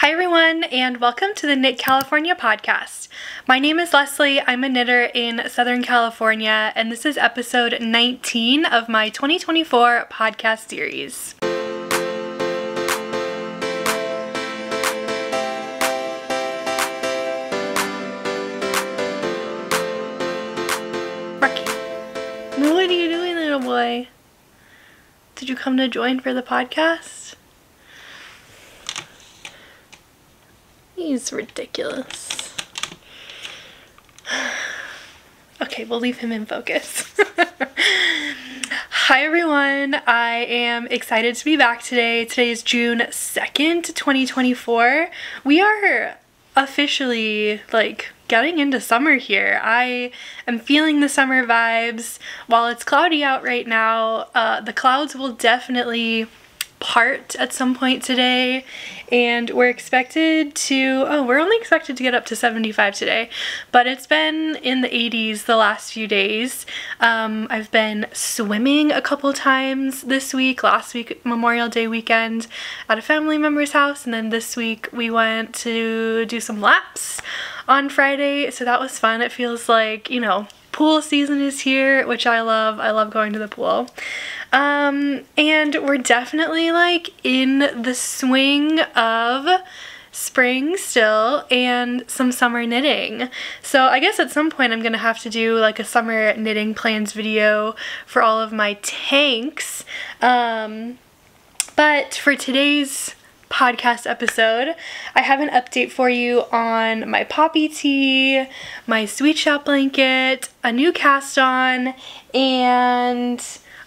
Hi, everyone, and welcome to the Knit California podcast. My name is Leslie. I'm a knitter in Southern California, and this is episode 19 of my 2024 podcast series. Rocky, what are you doing, little boy? Did you come to join for the podcast? He's ridiculous. Okay, we'll leave him in focus. Hi everyone, I am excited to be back today. Today is June 2nd, 2024. We are officially like getting into summer here. I am feeling the summer vibes. While it's cloudy out right now, uh, the clouds will definitely part at some point today and we're expected to oh we're only expected to get up to 75 today but it's been in the 80s the last few days. Um, I've been swimming a couple times this week last week Memorial Day weekend at a family member's house and then this week we went to do some laps on Friday so that was fun. It feels like you know pool season is here which I love I love going to the pool um, and we're definitely like in the swing of spring still and some summer knitting. So I guess at some point I'm gonna have to do like a summer knitting plans video for all of my tanks. Um, but for today's podcast episode, I have an update for you on my poppy tee, my sweet shop blanket, a new cast on, and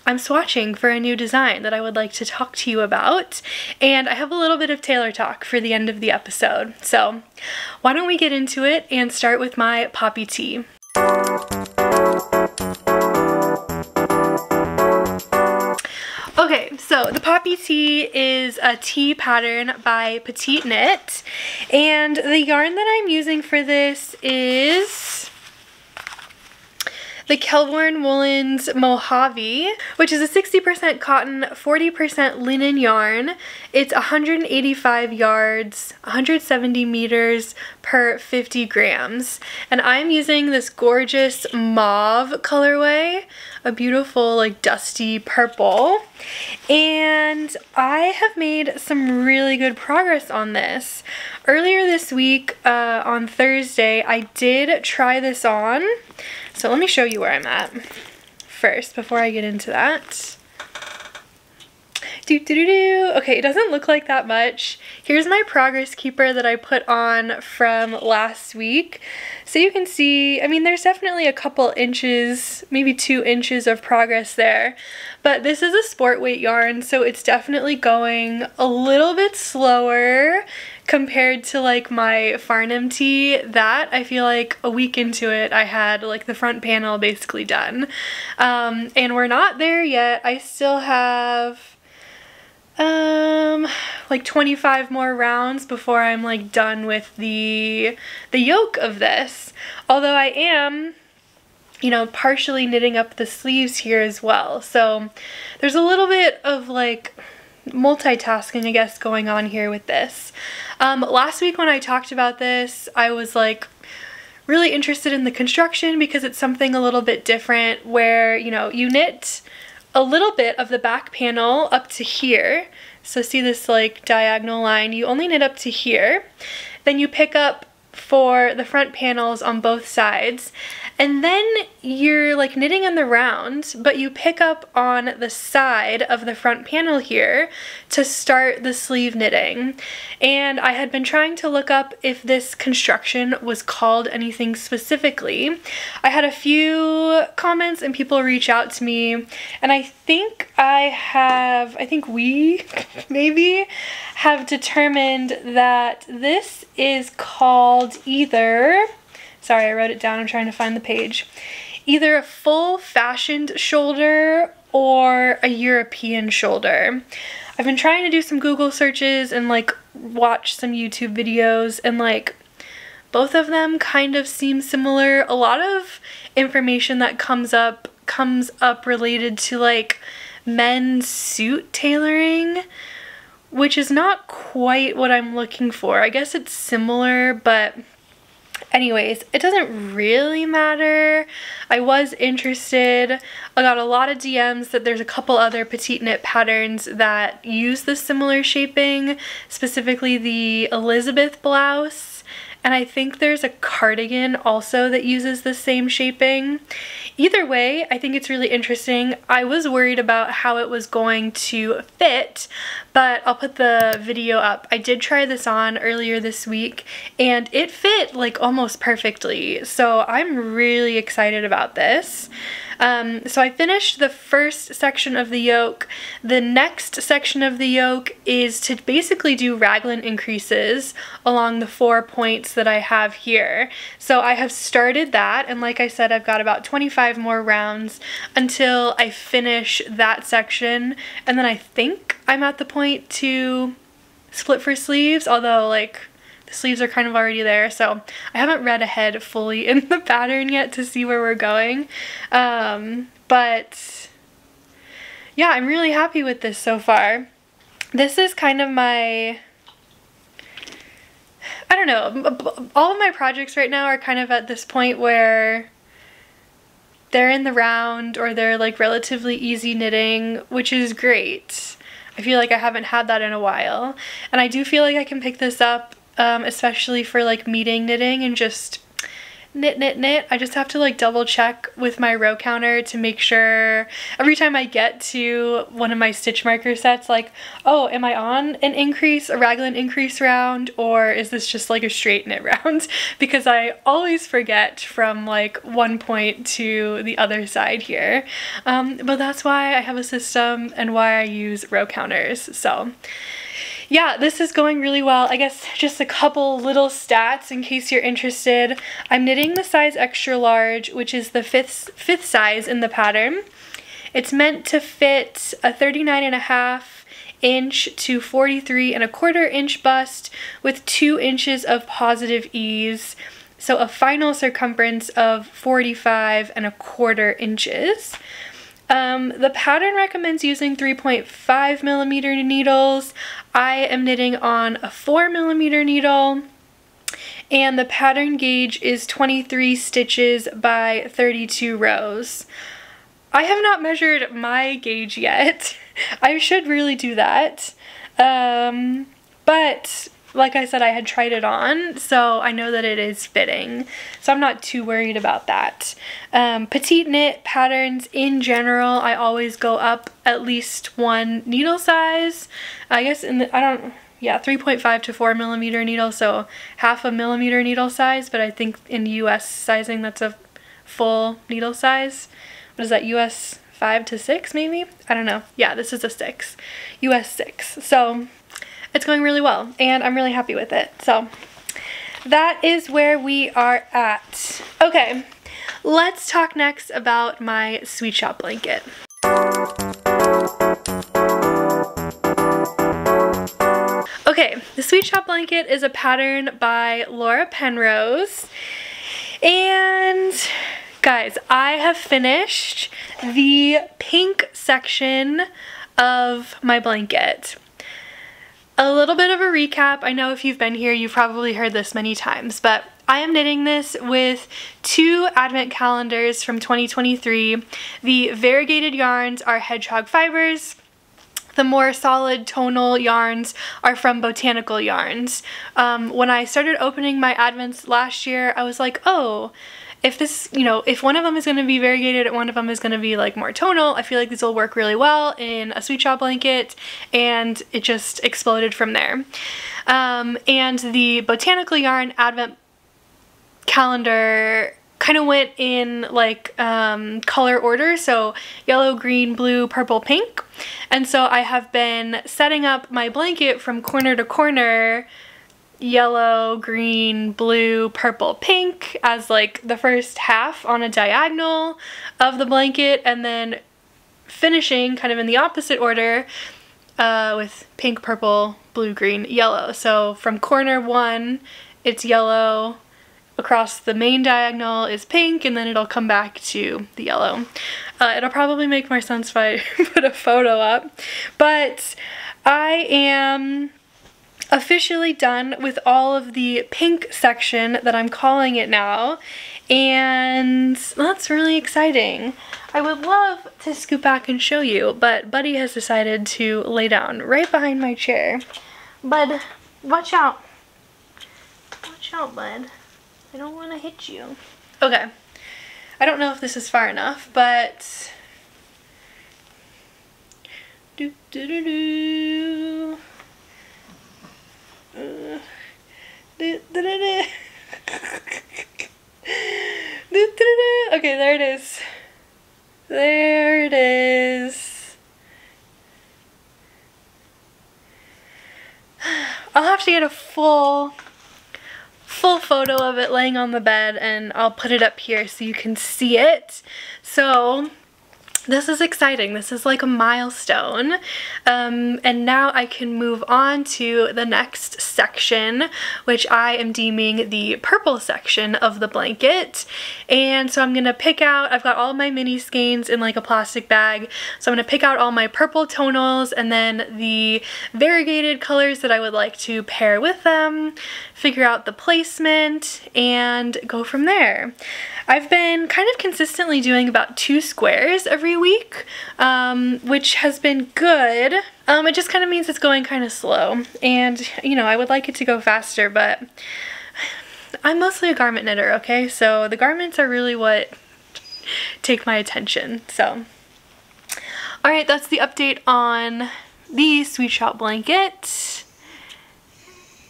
I'm swatching for a new design that I would like to talk to you about. And I have a little bit of tailor talk for the end of the episode. So why don't we get into it and start with my poppy tee. Okay, so the Poppy Tee is a tee pattern by Petite Knit, and the yarn that I'm using for this is the Kelbourne Woolens Mojave, which is a 60% cotton, 40% linen yarn. It's 185 yards, 170 meters per 50 grams. And I'm using this gorgeous mauve colorway, a beautiful like dusty purple. And I have made some really good progress on this. Earlier this week, uh, on Thursday, I did try this on. So let me show you where I'm at first before I get into that. Do, do, do, do. Okay, it doesn't look like that much. Here's my progress keeper that I put on from last week. So you can see, I mean, there's definitely a couple inches, maybe two inches of progress there. But this is a sport weight yarn, so it's definitely going a little bit slower compared to like my Farnham tee. That, I feel like a week into it, I had like the front panel basically done. Um, and we're not there yet. I still have um like 25 more rounds before I'm like done with the the yoke of this although I am you know partially knitting up the sleeves here as well so there's a little bit of like multitasking I guess going on here with this um last week when I talked about this I was like really interested in the construction because it's something a little bit different where you know you knit a little bit of the back panel up to here. So see this like diagonal line, you only knit up to here. Then you pick up for the front panels on both sides and then you're like knitting in the round, but you pick up on the side of the front panel here to start the sleeve knitting. And I had been trying to look up if this construction was called anything specifically. I had a few comments and people reach out to me and I think I have, I think we maybe have determined that this is called either Sorry, I wrote it down. I'm trying to find the page. Either a full fashioned shoulder or a European shoulder. I've been trying to do some Google searches and like watch some YouTube videos and like both of them kind of seem similar. A lot of information that comes up comes up related to like men's suit tailoring which is not quite what I'm looking for. I guess it's similar, but anyways, it doesn't really matter. I was interested. I got a lot of DMs that there's a couple other petite knit patterns that use the similar shaping, specifically the Elizabeth blouse and I think there's a cardigan also that uses the same shaping. Either way, I think it's really interesting. I was worried about how it was going to fit, but I'll put the video up. I did try this on earlier this week and it fit like almost perfectly. So I'm really excited about this. Um, so I finished the first section of the yoke. The next section of the yoke is to basically do raglan increases along the four points that I have here. So I have started that and like I said I've got about 25 more rounds until I finish that section and then I think I'm at the point to split for sleeves although like the sleeves are kind of already there, so I haven't read ahead fully in the pattern yet to see where we're going. Um, but yeah, I'm really happy with this so far. This is kind of my I don't know, all of my projects right now are kind of at this point where they're in the round or they're like relatively easy knitting, which is great. I feel like I haven't had that in a while. And I do feel like I can pick this up um, especially for like meeting knitting and just knit knit knit. I just have to like double check with my row counter to make sure every time I get to one of my stitch marker sets like oh am I on an increase a raglan increase round or is this just like a straight knit round? Because I always forget from like one point to the other side here. Um, but that's why I have a system and why I use row counters. So yeah, this is going really well. I guess just a couple little stats in case you're interested. I'm knitting the size extra large, which is the fifth, fifth size in the pattern. It's meant to fit a 39 and a half inch to 43 and a quarter inch bust with two inches of positive ease. So a final circumference of 45 and a quarter inches. Um, the pattern recommends using 3.5 millimeter needles. I am knitting on a 4 millimeter needle and the pattern gauge is 23 stitches by 32 rows. I have not measured my gauge yet. I should really do that. Um, but like I said, I had tried it on, so I know that it is fitting. So I'm not too worried about that. Um, petite knit patterns in general, I always go up at least one needle size. I guess in the, I don't, yeah, 3.5 to 4 millimeter needle, so half a millimeter needle size, but I think in US sizing that's a full needle size. What is that, US 5 to 6 maybe? I don't know. Yeah, this is a 6. US 6. So it's going really well and I'm really happy with it. So that is where we are at. Okay, let's talk next about my Sweet Shop blanket. Okay, the Sweet Shop blanket is a pattern by Laura Penrose. And guys, I have finished the pink section of my blanket. A little bit of a recap. I know if you've been here, you've probably heard this many times, but I am knitting this with two advent calendars from 2023. The variegated yarns are hedgehog fibers. The more solid tonal yarns are from Botanical Yarns. Um, when I started opening my advents last year, I was like, oh, if this, you know, if one of them is going to be variegated and one of them is going to be like more tonal, I feel like these will work really well in a sweet shop blanket and it just exploded from there. Um, and the Botanical Yarn Advent calendar kind of went in like um, color order so yellow green blue purple pink and so I have been setting up my blanket from corner to corner yellow, green, blue, purple, pink as like the first half on a diagonal of the blanket and then finishing kind of in the opposite order uh, with pink, purple, blue, green, yellow. So from corner one, it's yellow, across the main diagonal is pink, and then it'll come back to the yellow. Uh, it'll probably make more sense if I put a photo up, but I am officially done with all of the pink section that I'm calling it now and that's really exciting. I would love to scoop back and show you but Buddy has decided to lay down right behind my chair. Bud, watch out. Watch out, bud. I don't want to hit you. Okay. I don't know if this is far enough, but... Do, do, do, do. Uh, do, do, do, do. do, do, do. Okay, there it is. There it is. I'll have to get a full full photo of it laying on the bed and I'll put it up here so you can see it. So this is exciting. This is like a milestone. Um, and now I can move on to the next section, which I am deeming the purple section of the blanket. And so I'm gonna pick out, I've got all my mini skeins in like a plastic bag. So I'm gonna pick out all my purple tonals and then the variegated colors that I would like to pair with them, figure out the placement, and go from there. I've been kind of consistently doing about two squares every week, um, which has been good. Um, it just kind of means it's going kind of slow. And, you know, I would like it to go faster, but I'm mostly a garment knitter, okay? So the garments are really what take my attention, so. Alright, that's the update on the Sweet Shop blanket.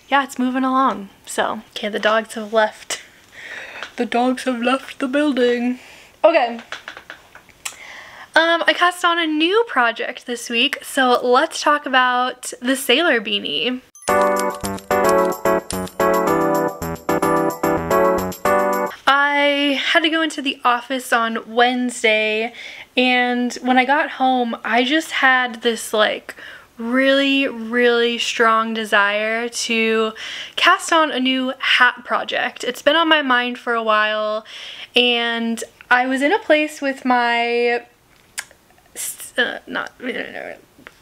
Yeah, it's moving along. So, okay, the dogs have left the dogs have left the building. Okay. Um, I cast on a new project this week, so let's talk about the Sailor Beanie. I had to go into the office on Wednesday and when I got home I just had this like really, really strong desire to cast on a new hat project. It's been on my mind for a while and I was in a place with my, not,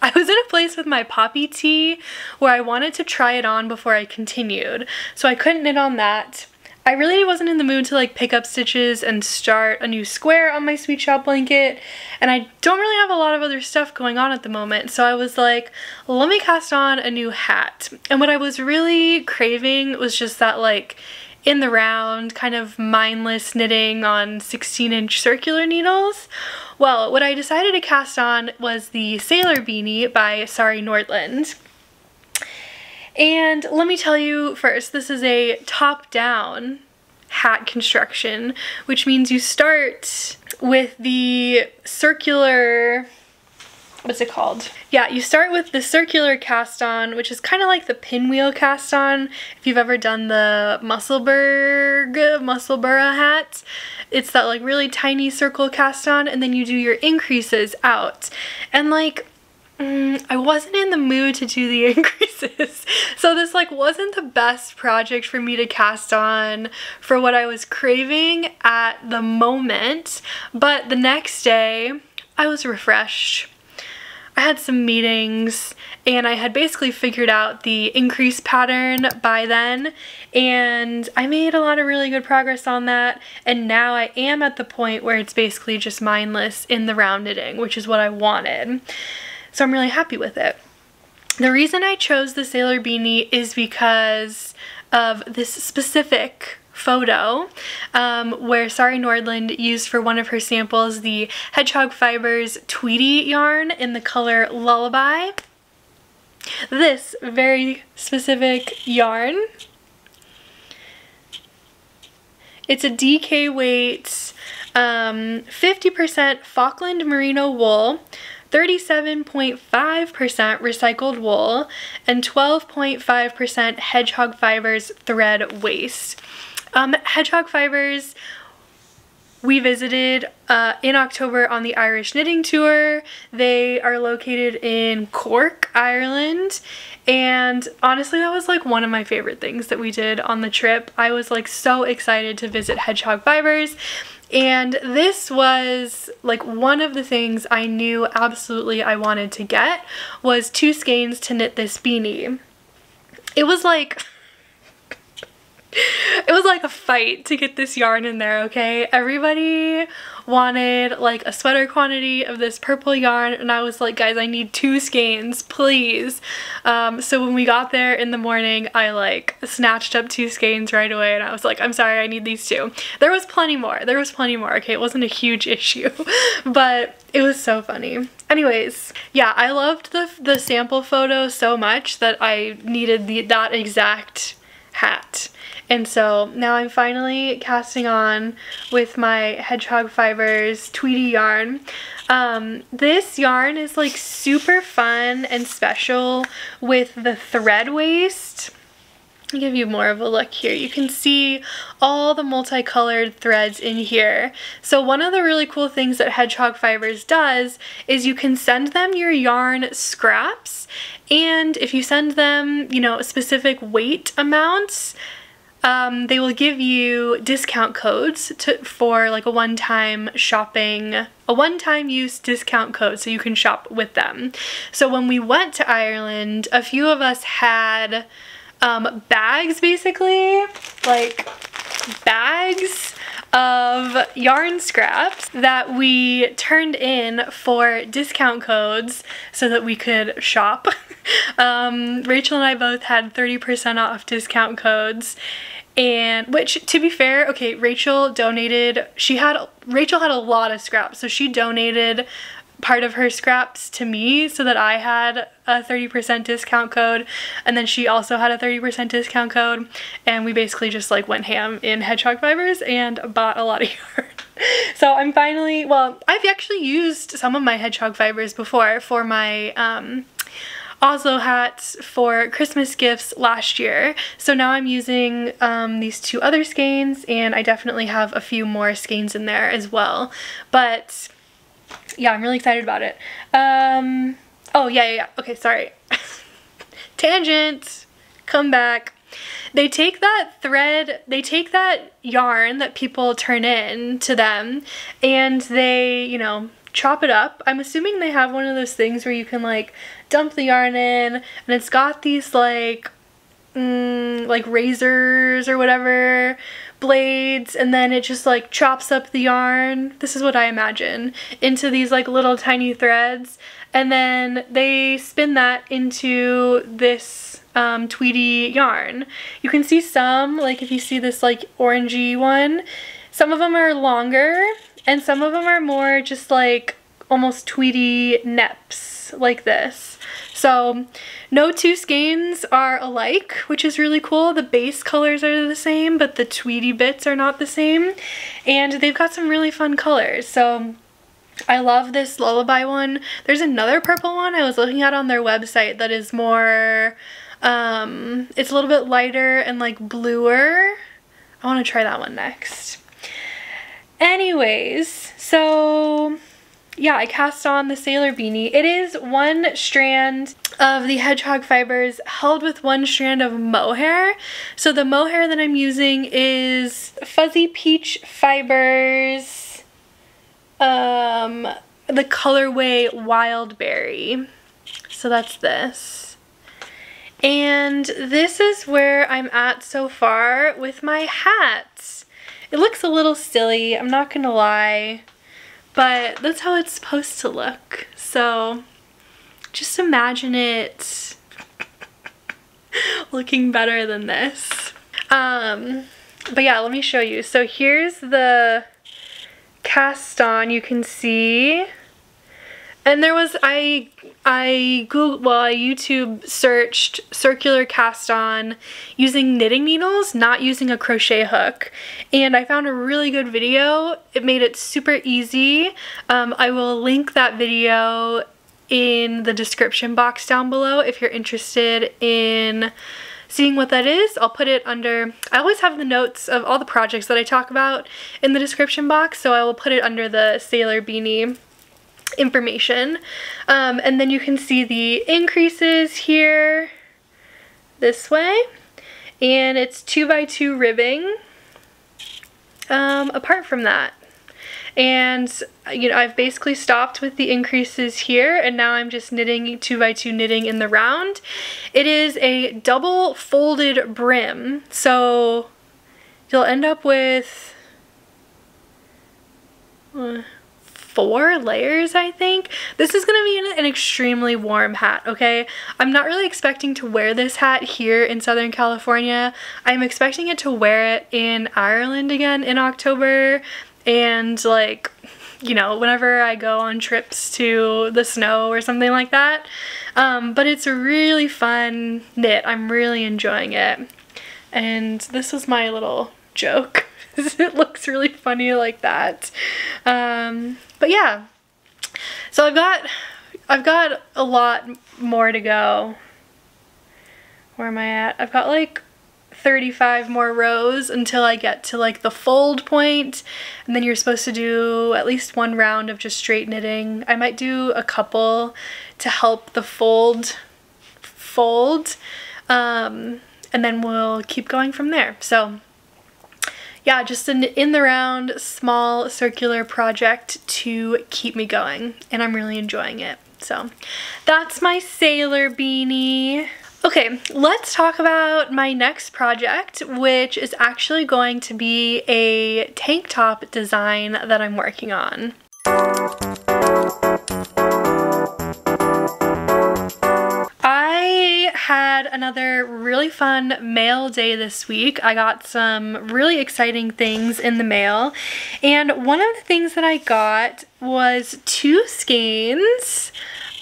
I was in a place with my poppy tee where I wanted to try it on before I continued. So I couldn't knit on that. I really wasn't in the mood to like pick up stitches and start a new square on my Sweet Shop blanket and I don't really have a lot of other stuff going on at the moment so I was like let me cast on a new hat and what I was really craving was just that like in the round kind of mindless knitting on 16 inch circular needles. Well what I decided to cast on was the Sailor Beanie by Sari Nordlund. And let me tell you first, this is a top-down hat construction, which means you start with the circular what's it called? Yeah, you start with the circular cast on, which is kind of like the pinwheel cast on. If you've ever done the Musselburgh, Musselburgh hat, it's that like really tiny circle cast on, and then you do your increases out. And like, Mm, I wasn't in the mood to do the increases. so this like wasn't the best project for me to cast on for what I was craving at the moment. But the next day I was refreshed. I had some meetings and I had basically figured out the increase pattern by then and I made a lot of really good progress on that and now I am at the point where it's basically just mindless in the round knitting which is what I wanted. So I'm really happy with it. The reason I chose the Sailor Beanie is because of this specific photo um, where Sari Nordlund used for one of her samples the Hedgehog Fibers Tweedy yarn in the color Lullaby. This very specific yarn. It's a DK weight 50% um, Falkland Merino wool 37.5% recycled wool, and 12.5% hedgehog fibers thread waste. Um, hedgehog fibers we visited uh, in October on the Irish Knitting Tour. They are located in Cork, Ireland. And honestly, that was like one of my favorite things that we did on the trip. I was like so excited to visit Hedgehog Fibers. And this was like one of the things I knew absolutely I wanted to get was two skeins to knit this beanie. It was like it was like a fight to get this yarn in there, okay? Everybody wanted like a sweater quantity of this purple yarn and I was like, guys, I need two skeins, please. Um, so when we got there in the morning, I like snatched up two skeins right away and I was like, I'm sorry, I need these two. There was plenty more. There was plenty more, okay? It wasn't a huge issue, but it was so funny. Anyways, yeah, I loved the, the sample photo so much that I needed the, that exact hat. And so now I'm finally casting on with my Hedgehog Fibers Tweedy yarn. Um, this yarn is like super fun and special with the thread waste. I'll give you more of a look here. You can see all the multicolored threads in here. So one of the really cool things that Hedgehog Fibers does is you can send them your yarn scraps and if you send them, you know, specific weight amounts, um, they will give you discount codes to, for like a one-time shopping, a one-time use discount code so you can shop with them. So when we went to Ireland, a few of us had um, bags basically, like bags of yarn scraps that we turned in for discount codes so that we could shop. um, Rachel and I both had 30% off discount codes and which to be fair okay Rachel donated she had Rachel had a lot of scraps so she donated part of her scraps to me so that I had a 30% discount code and then she also had a 30% discount code and we basically just like went ham in hedgehog fibers and bought a lot of yarn. so I'm finally, well I've actually used some of my hedgehog fibers before for my um, Oslo hats for Christmas gifts last year. So now I'm using um, these two other skeins and I definitely have a few more skeins in there as well. But yeah, I'm really excited about it. Um, oh, yeah, yeah, yeah. Okay, sorry. Tangent. Come back. They take that thread, they take that yarn that people turn in to them and they, you know, chop it up. I'm assuming they have one of those things where you can like dump the yarn in and it's got these like mm, like razors or whatever blades and then it just like chops up the yarn. This is what I imagine. Into these like little tiny threads. And then they spin that into this um, tweedy yarn. You can see some like if you see this like orangey one some of them are longer and some of them are more just like almost tweedy neps like this so no two skeins are alike, which is really cool. The base colors are the same, but the tweedy bits are not the same. And they've got some really fun colors. So I love this Lullaby one. There's another purple one I was looking at on their website that is more, um, it's a little bit lighter and like bluer. I want to try that one next. Anyways, so yeah, I cast on the Sailor Beanie. It is one strand of the hedgehog fibers held with one strand of mohair. So the mohair that I'm using is Fuzzy Peach Fibers, um, the colorway Wild Berry. So that's this. And this is where I'm at so far with my hat. It looks a little silly, I'm not gonna lie. But that's how it's supposed to look. So just imagine it looking better than this. Um, but yeah, let me show you. So here's the cast on. You can see and there was, I, I Googled, well, I YouTube searched circular cast on using knitting needles, not using a crochet hook. And I found a really good video. It made it super easy. Um, I will link that video in the description box down below if you're interested in seeing what that is, I'll put it under, I always have the notes of all the projects that I talk about in the description box, so I will put it under the Sailor Beanie information. Um, and then you can see the increases here this way. And it's 2 by 2 ribbing. Um, apart from that, and you know I've basically stopped with the increases here and now I'm just knitting 2 by 2 knitting in the round. It is a double folded brim so you'll end up with uh, four layers, I think. This is to be an, an, extremely warm hat, okay? I'm not really expecting to wear this hat here in Southern California. I'm expecting it to wear it in Ireland again in October and like you know whenever I go on trips to the snow or something like that um, but it's a really fun knit I'm really enjoying it and this was my little joke it looks really funny like that um, but yeah. So I've got I've got a lot more to go. Where am I at? I've got like 35 more rows until I get to like the fold point. And then you're supposed to do at least one round of just straight knitting. I might do a couple to help the fold fold. Um, and then we'll keep going from there. So yeah, just an in the round small circular project to keep me going and I'm really enjoying it. So that's my sailor beanie. Okay, let's talk about my next project, which is actually going to be a tank top design that I'm working on. Had another really fun mail day this week. I got some really exciting things in the mail. And one of the things that I got was two skeins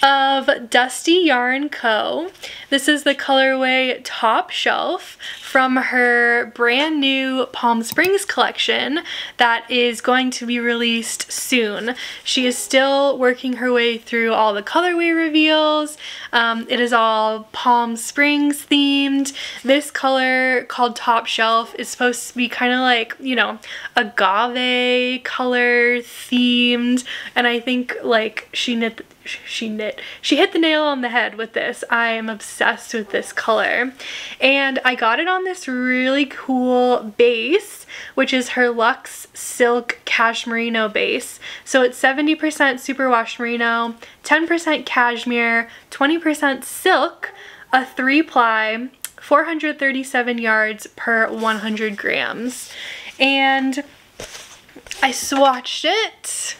of Dusty Yarn Co. This is the colorway Top Shelf from her brand new Palm Springs collection that is going to be released soon. She is still working her way through all the colorway reveals. Um, it is all Palm Springs themed. This color called Top Shelf is supposed to be kind of like, you know, agave color themed and I think like she knit she knit she hit the nail on the head with this. I am obsessed with this color. And I got it on this really cool base which is her Luxe Silk Cashmerino base. So it's 70% superwash merino 10% cashmere 20% silk a three ply 437 yards per 100 grams. And I swatched it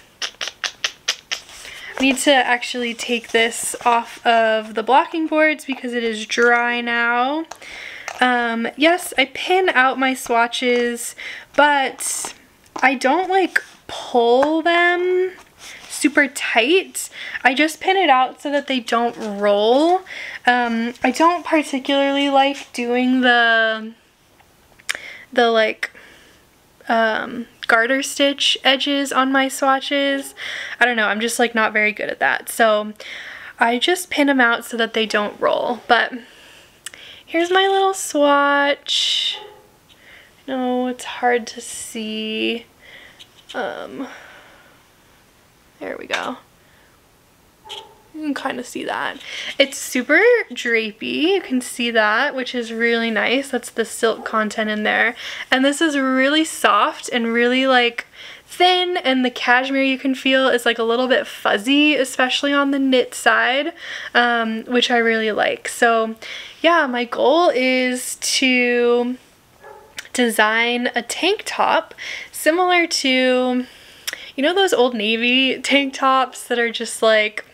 need to actually take this off of the blocking boards because it is dry now. Um, yes, I pin out my swatches, but I don't like pull them super tight. I just pin it out so that they don't roll. Um, I don't particularly like doing the, the like, um, garter stitch edges on my swatches. I don't know, I'm just like not very good at that. So I just pin them out so that they don't roll. But here's my little swatch. No, it's hard to see. Um, there we go. You can kind of see that. It's super drapey, you can see that, which is really nice. That's the silk content in there. And this is really soft and really like thin and the cashmere you can feel is like a little bit fuzzy, especially on the knit side, um, which I really like. So yeah, my goal is to design a tank top similar to, you know those old Navy tank tops that are just like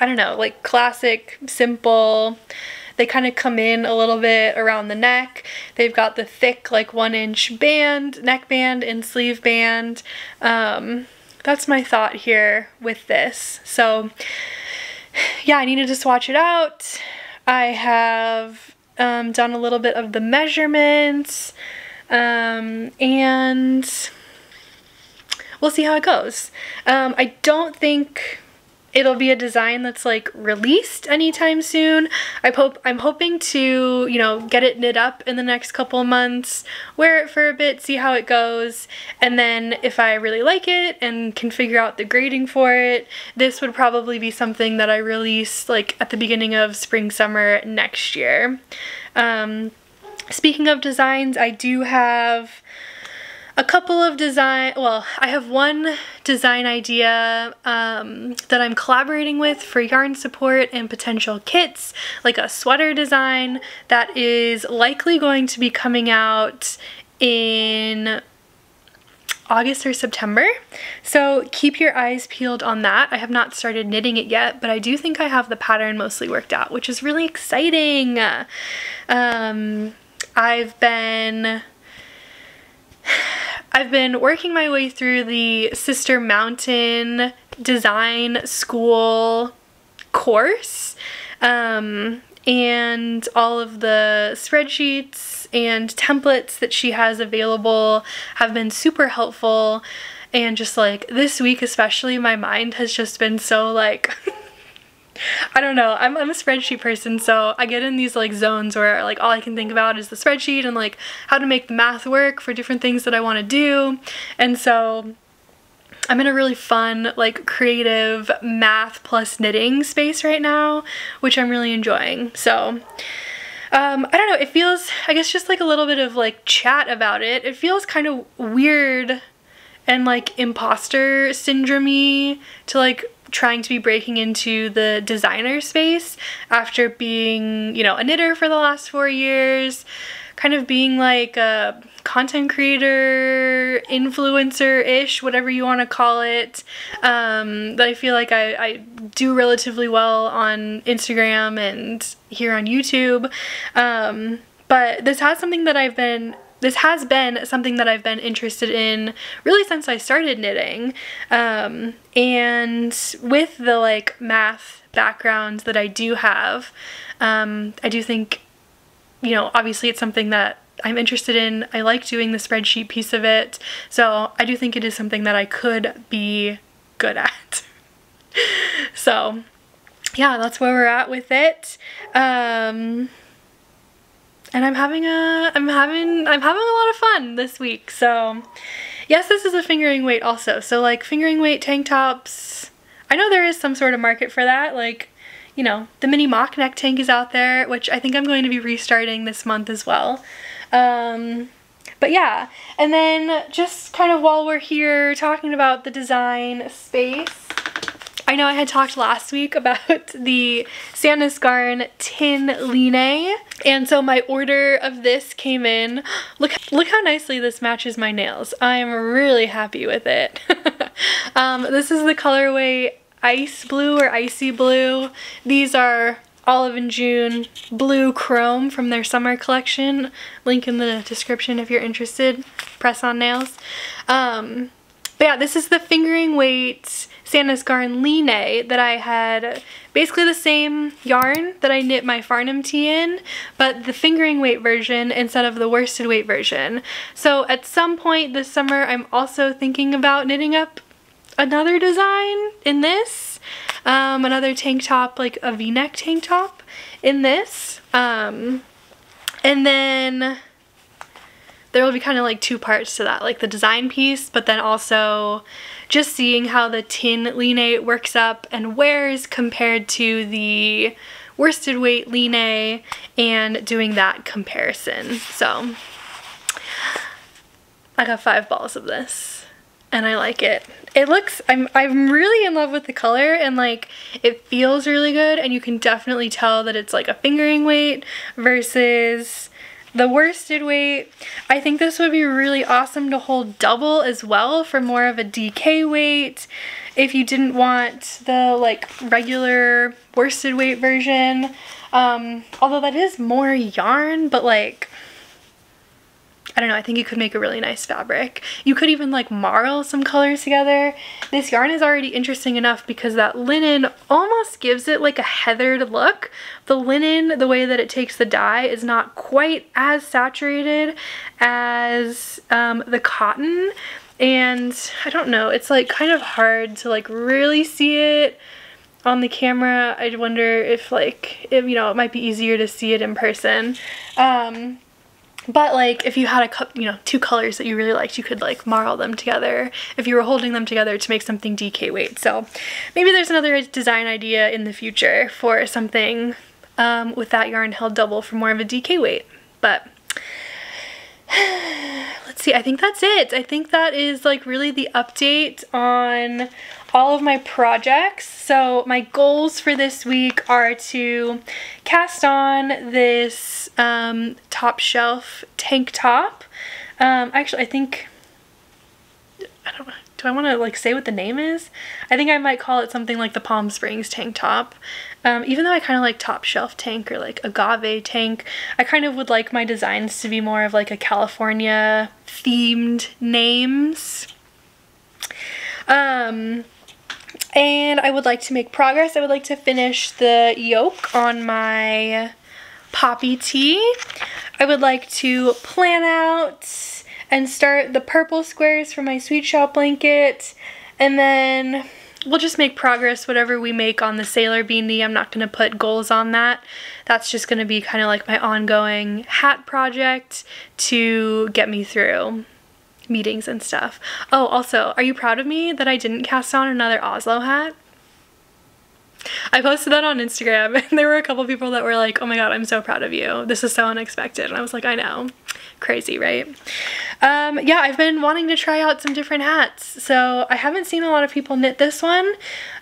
I don't know, like classic, simple. They kind of come in a little bit around the neck. They've got the thick, like one inch band, neck band and sleeve band. Um, that's my thought here with this. So yeah, I needed to swatch it out. I have um, done a little bit of the measurements um, and we'll see how it goes. Um, I don't think it'll be a design that's like released anytime soon. I hope I'm hoping to, you know, get it knit up in the next couple months, wear it for a bit, see how it goes, and then if I really like it and can figure out the grading for it, this would probably be something that I release like at the beginning of spring summer next year. Um, speaking of designs, I do have a couple of design, well, I have one design idea um, that I'm collaborating with for yarn support and potential kits, like a sweater design that is likely going to be coming out in August or September. So keep your eyes peeled on that. I have not started knitting it yet, but I do think I have the pattern mostly worked out, which is really exciting. Um, I've been I've been working my way through the Sister Mountain Design School course um, and all of the spreadsheets and templates that she has available have been super helpful. And just like this week especially my mind has just been so like I don't know. I'm, I'm a spreadsheet person, so I get in these like zones where like all I can think about is the spreadsheet and like how to make the math work for different things that I want to do. And so I'm in a really fun, like creative math plus knitting space right now, which I'm really enjoying. So um, I don't know, it feels, I guess just like a little bit of like chat about it. It feels kind of weird and like imposter syndrome to like trying to be breaking into the designer space after being, you know, a knitter for the last four years, kind of being like a content creator, influencer-ish, whatever you want to call it. Um, that I feel like I, I do relatively well on Instagram and here on YouTube. Um, but this has something that I've been this has been something that I've been interested in really since I started knitting. Um, and with the like math background that I do have, um, I do think, you know, obviously it's something that I'm interested in. I like doing the spreadsheet piece of it. So I do think it is something that I could be good at. so yeah, that's where we're at with it. Um, and I'm having a I'm having I'm having a lot of fun this week. So yes, this is a fingering weight also. So like fingering weight tank tops. I know there is some sort of market for that. Like, you know, the mini mock neck tank is out there, which I think I'm going to be restarting this month as well. Um, but yeah, and then just kind of while we're here talking about the design space, I know I had talked last week about the Sandnes Garn Tynn Line, and so my order of this came in. Look, look how nicely this matches my nails. I am really happy with it. um, this is the colorway Ice Blue or Icy Blue. These are Olive and June Blue Chrome from their summer collection. Link in the description if you're interested. Press on nails. Um, but yeah, this is the fingering weight Sandnes Garn Line that I had basically the same yarn that I knit my Farnham tee in, but the fingering weight version instead of the worsted weight version. So at some point this summer, I'm also thinking about knitting up another design in this. Um, another tank top, like a v-neck tank top in this. Um, and then there will be kind of like two parts to that, like the design piece, but then also just seeing how the Tynn Line works up and wears compared to the worsted weight line and doing that comparison. So I got five balls of this and I like it. It looks, I'm, I'm really in love with the color and like it feels really good and you can definitely tell that it's like a fingering weight versus the worsted weight, I think this would be really awesome to hold double as well for more of a DK weight. If you didn't want the like regular worsted weight version, um, although that is more yarn, but like I don't know, I think you could make a really nice fabric. You could even like marl some colors together. This yarn is already interesting enough because that linen almost gives it like a heathered look. The linen, the way that it takes the dye is not quite as saturated as um, the cotton. And I don't know, it's like kind of hard to like really see it on the camera. I wonder if like, if, you know, it might be easier to see it in person. Um, but like if you had a cup you know two colors that you really liked you could like marl them together if you were holding them together to make something DK weight. So maybe there's another design idea in the future for something um, with that yarn held double for more of a DK weight. But let's see, I think that's it. I think that is like really the update on all of my projects. So my goals for this week are to cast on this um, top shelf tank top. Um, actually, I think, I don't know, do I want to like say what the name is? I think I might call it something like the Palm Springs tank top. Um, even though I kind of like top shelf tank or like agave tank, I kind of would like my designs to be more of like a California themed names. Um, and I would like to make progress. I would like to finish the yoke on my poppy tee. I would like to plan out and start the purple squares for my sweet shop blanket. And then we'll just make progress whatever we make on the sailor beanie. I'm not going to put goals on that. That's just going to be kind of like my ongoing hat project to get me through meetings and stuff. Oh, also, are you proud of me that I didn't cast on another Oslo hat? I posted that on Instagram and there were a couple people that were like, oh my god, I'm so proud of you. This is so unexpected. And I was like, I know. Crazy, right? Um, yeah, I've been wanting to try out some different hats. So I haven't seen a lot of people knit this one,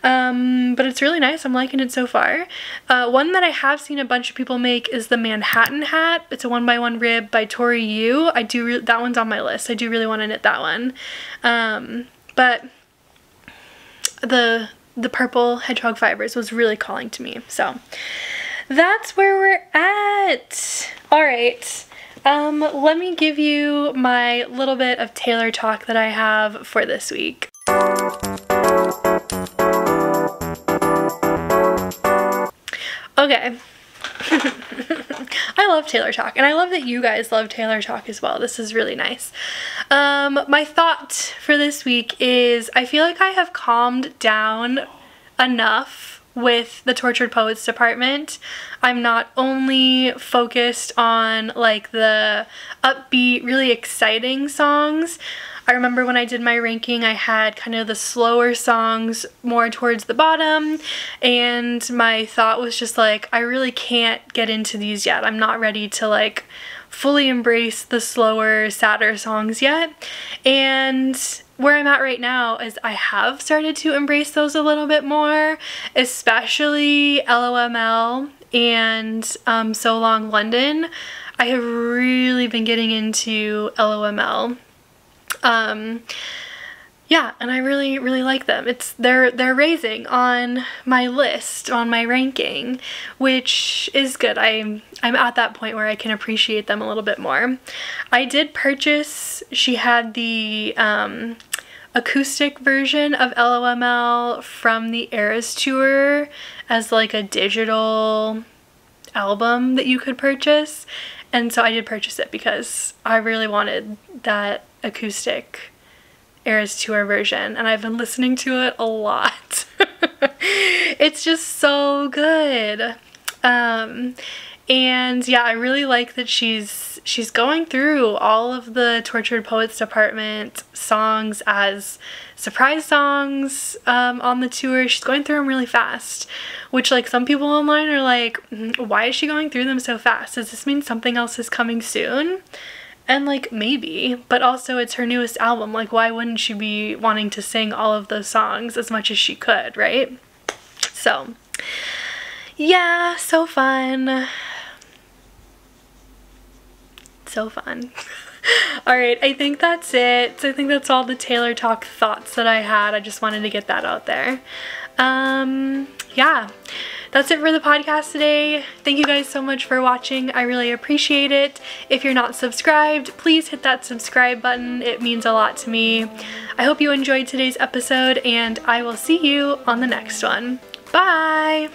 um, but it's really nice. I'm liking it so far. Uh, one that I have seen a bunch of people make is the Manhattan hat. It's a one by one rib by Tori Yu. I do, that one's on my list. I do really want to knit that one. Um, but the the purple hedgehog fibers was really calling to me. So that's where we're at. All right. Um, let me give you my little bit of Taylor talk that I have for this week. Okay. I love Taylor Talk, and I love that you guys love Taylor Talk as well. This is really nice. Um, my thought for this week is I feel like I have calmed down enough with the Tortured Poets department. I'm not only focused on like the upbeat, really exciting songs, I remember when I did my ranking, I had kind of the slower songs more towards the bottom, and my thought was just like, I really can't get into these yet. I'm not ready to like fully embrace the slower, sadder songs yet. And where I'm at right now is I have started to embrace those a little bit more, especially LOML and um, So Long London. I have really been getting into LOML um, yeah, and I really, really like them. It's they're they're raising on my list, on my ranking, which is good. I'm I'm at that point where I can appreciate them a little bit more. I did purchase. She had the um, acoustic version of LOML from the Eras tour as like a digital album that you could purchase. And so I did purchase it because I really wanted that acoustic Eras Tour version and I've been listening to it a lot. it's just so good. Um, and yeah, I really like that she's she's going through all of the Tortured Poets Department songs as surprise songs um, on the tour. She's going through them really fast, which like some people online are like, mm, why is she going through them so fast? Does this mean something else is coming soon? And like maybe, but also it's her newest album. Like why wouldn't she be wanting to sing all of those songs as much as she could, right? So yeah, so fun. So fun. Alright, I think that's it. I think that's all the Taylor Talk thoughts that I had. I just wanted to get that out there. Um, yeah that's it for the podcast today. Thank you guys so much for watching. I really appreciate it. If you're not subscribed, please hit that subscribe button. It means a lot to me. I hope you enjoyed today's episode and I will see you on the next one. Bye!